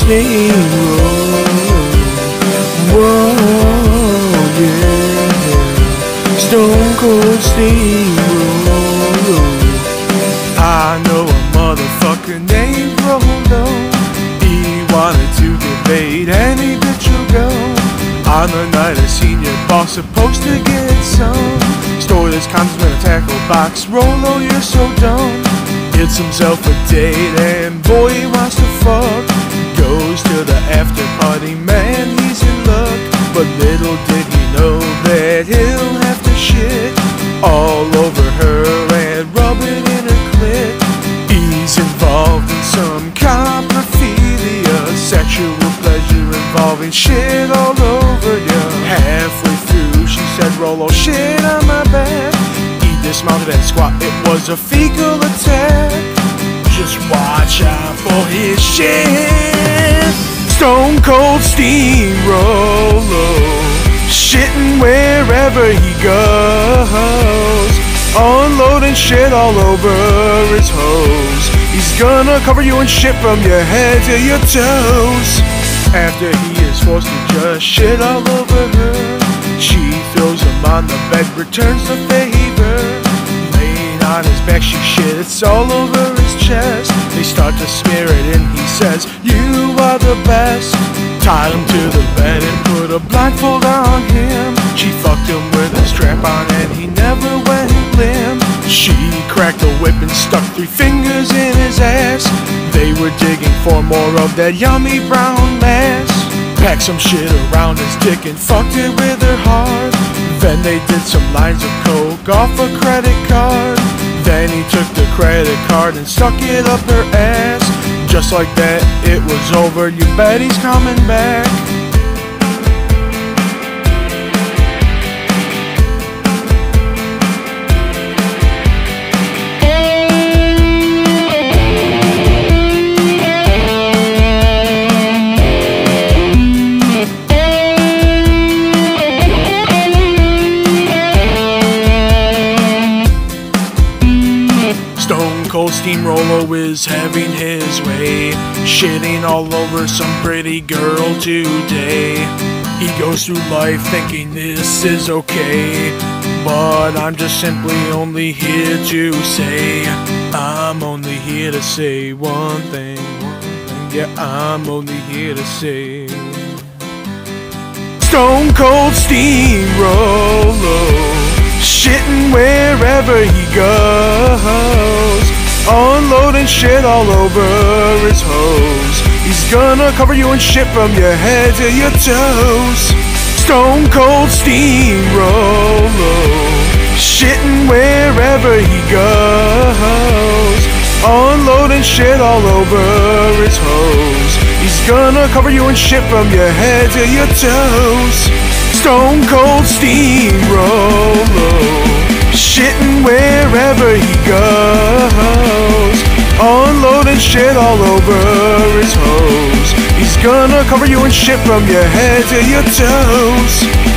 steamroll. Whoa, yeah. Stone cold steamroll. I know a motherfucker named Rollo. He wanted to debate any bitch will go. On the night a senior boss supposed to get some. Store this condom in a tackle box. Rollo, you're so dumb. Gets himself a date and boy he wants to fuck. Goes to the after party, man, he's in luck. But little did he know that he'll have to shit all over her and rub it in her clit. He's involved in some coprophilia, sexual pleasure involving shit all over ya. Halfway through, she said, Rollo, shit on my back. He dismounted and squat, it was a fecal attack. Just watch out for his shit. Stone cold steamroller, shitting wherever he goes, unloading shit all over his hose. He's gonna cover you in shit from your head to your toes. After he is forced to just shit all over her, she throws him on the bed, returns the favor. On his back, she shits all over his chest. They start to smear it, and he says, You are the best. Tied him to the bed and put a blindfold on him. She fucked him with a strap on, and he never went limp. She cracked a whip and stuck three fingers in his ass. They were digging for more of that yummy brown mass. Packed some shit around his dick and fucked it with her heart. Then they did some lines of coke off a credit card. Credit card and stuck it up her ass. Just like that, it was over. You bet he's coming back. Steamroller is having his way, shitting all over some pretty girl today. He goes through life thinking this is okay, but I'm just simply only here to say, I'm only here to say one thing. Yeah, I'm only here to say. Stone Cold Steamroller, shitting wherever he goes, unloading shit all over his hose. He's gonna cover you in shit from your head to your toes. Stone Cold Steamroller, shitting wherever he goes, unloading shit all over his hose. He's gonna cover you in shit from your head to your toes. Stone Cold Steamroller, shitting wherever he shit all over his hose. He's gonna cover you in shit from your head to your toes.